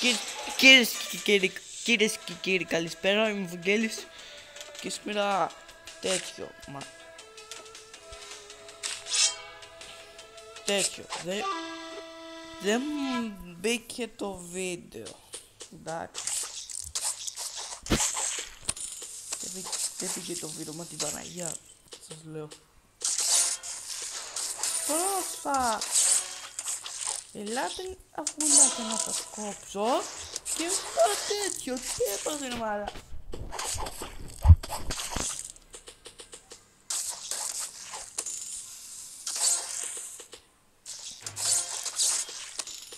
Κυρίες και κύριοι, κυρίες και κύριοι καλησπέρα, είμαι ο Βαγγέλης και σήμερα τέτοιο, μα... Τέτοιο, δεν... Δεν μου μπήκε το βίντεο, εντάξει. Δεν μπήκε, δεν μπήκε το βίντεο, μα την Παναγία, σας λέω. Πρόσφα! Ελάτε αυγουλάκια να σας κόψω και αυτό τέτοιο, τι έπαθε ρε μάλα.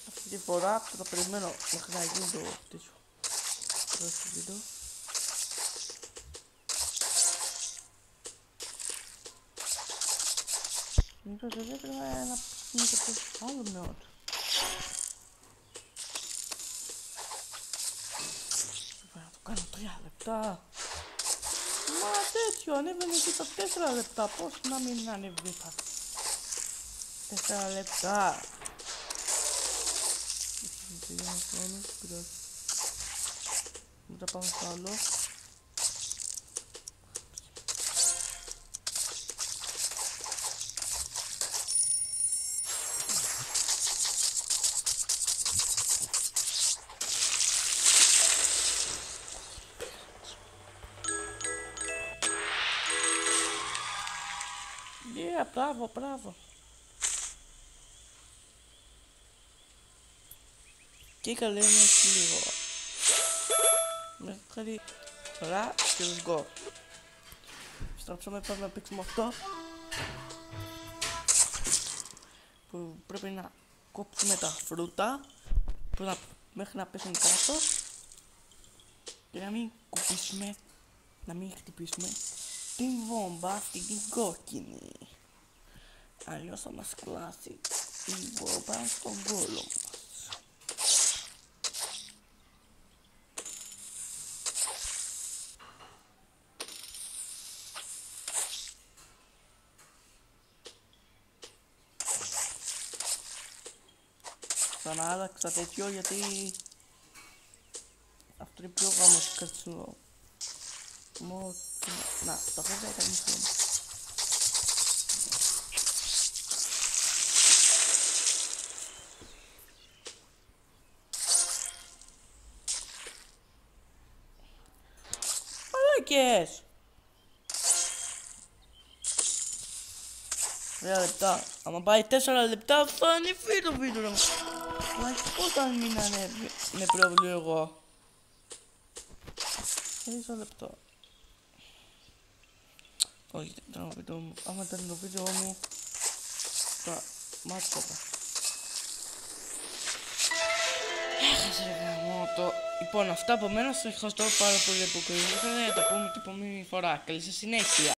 Αυτή τη φορά θα το περιμένω μέχρι να γίνει το τέτοιο. Το βίντεο. Μήπως δεν έπρεπε να πούμε κάποιο άλλο νεότερο. Πρέπει να το κάνω τρία λεπτά. Μα τέτοιο, ανέβαινε και τα τέσσερα λεπτά. Πώς να μην ανέβει τα τέσσερα λεπτά. Τελειώνω χρόνος, πειράζει. Μετά πάμε στο άλλο. Yeah, μπράβο, μπράβο. Και καλή είναι λίγο. Μέχρι τώρα και let's go. Στραψάμε πάμε να παίξουμε αυτό. Που πρέπει να κόψουμε τα φρούτα που να, μέχρι να πέσουν κάτω και να μην κουπίσουμε, να μην χτυπήσουμε την βόμβα αυτή την κόκκινη. Αλλιώς θα μας κλάσει η βόμβα στον κόλο μας. Ξανά άλλαξα τέτοιο γιατί αυτό είναι πιο γάμο του καρτσινό. Μόνο να, το έχω δέκα μισό. Μαλάκες! Τρία λεπτά. Άμα πάει τέσσερα λεπτά θα ανεβεί το βίντεο ρε Μα πώς θα μην ανέβει με πρόβλημα εγώ. Τρία λεπτά. Όχι, δεν ήταν το βίντεο μου. Άμα ήταν το βίντεο μου, θα μάτια Έχασε ρε γαμώτο. Λοιπόν, αυτά από μένα. Σας ευχαριστώ πάρα πολύ που κρίνετε. Θα τα πούμε την επόμενη φορά. Καλή σας συνέχεια.